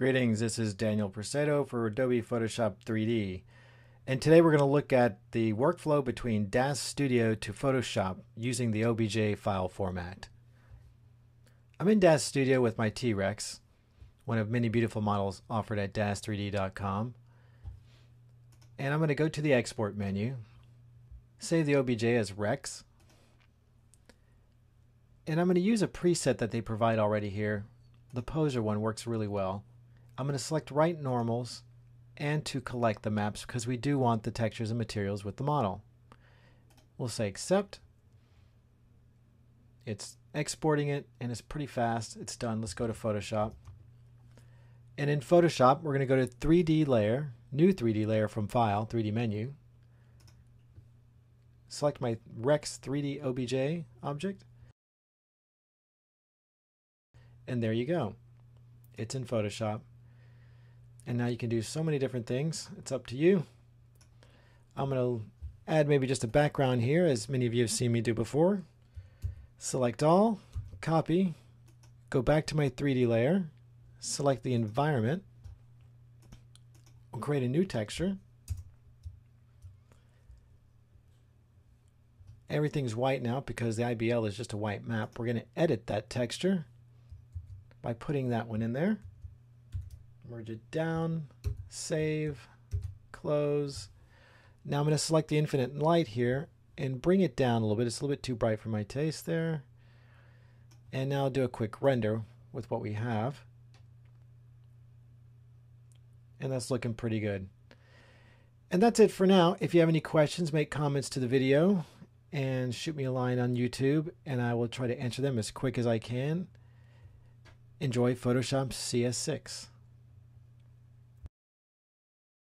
Greetings, this is Daniel Presedo for Adobe Photoshop 3D. And today we're going to look at the workflow between DAZ Studio to Photoshop using the OBJ file format. I'm in DAZ Studio with my T-Rex, one of many beautiful models offered at DAZ3D.com. And I'm going to go to the Export menu, save the OBJ as Rex, and I'm going to use a preset that they provide already here. The poser one works really well. I'm going to select write normals and to collect the maps because we do want the textures and materials with the model. We'll say accept. It's exporting it and it's pretty fast. It's done. Let's go to Photoshop. And in Photoshop, we're going to go to 3D layer, new 3D layer from file, 3D menu. Select my Rex 3D OBJ object. And there you go. It's in Photoshop. And now you can do so many different things. It's up to you. I'm going to add maybe just a background here, as many of you have seen me do before. Select all, copy, go back to my 3D layer, select the environment. We'll create a new texture. Everything's white now because the IBL is just a white map. We're going to edit that texture by putting that one in there merge it down, save, close. Now I'm going to select the infinite light here and bring it down a little bit. It's a little bit too bright for my taste there. And now I'll do a quick render with what we have. And that's looking pretty good. And that's it for now. If you have any questions, make comments to the video and shoot me a line on YouTube and I will try to answer them as quick as I can. Enjoy Photoshop CS6.